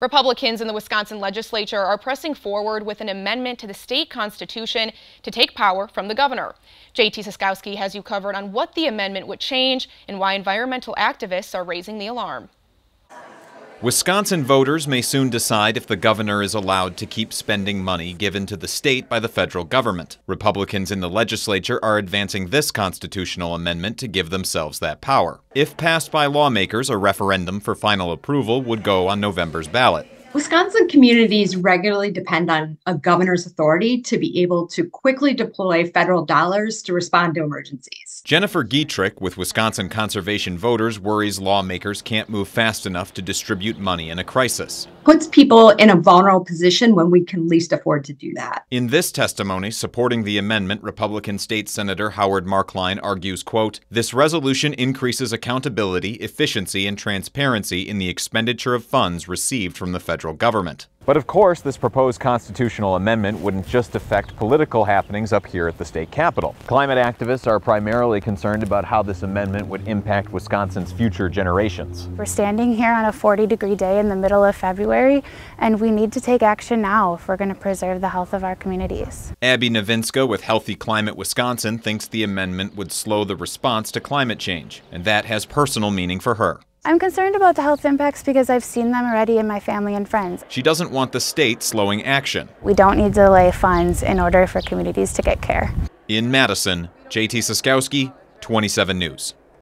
Republicans in the Wisconsin legislature are pressing forward with an amendment to the state constitution to take power from the governor. JT Cestkowski has you covered on what the amendment would change and why environmental activists are raising the alarm. Wisconsin voters may soon decide if the governor is allowed to keep spending money given to the state by the federal government. Republicans in the legislature are advancing this constitutional amendment to give themselves that power. If passed by lawmakers, a referendum for final approval would go on November's ballot. Wisconsin communities regularly depend on a governor's authority to be able to quickly deploy federal dollars to respond to emergencies. Jennifer Giegerich with Wisconsin Conservation Voters worries lawmakers can't move fast enough to distribute money in a crisis. Puts people in a vulnerable position when we can least afford to do that. In this testimony supporting the amendment, Republican State Senator Howard Marklein argues, quote, "This resolution increases accountability, efficiency, and transparency in the expenditure of funds received from the federal government. But of course, this proposed constitutional amendment wouldn't just affect political happenings up here at the state capitol. Climate activists are primarily concerned about how this amendment would impact Wisconsin's future generations. We're standing here on a 40 degree day in the middle of February, and we need to take action now if we're going to preserve the health of our communities. Abby Novinska with Healthy Climate Wisconsin thinks the amendment would slow the response to climate change, and that has personal meaning for her. I'm concerned about the health impacts because I've seen them already in my family and friends. She doesn't want the state slowing action. We don't need to delay funds in order for communities to get care. In Madison, JT Cestkowski, 27 News.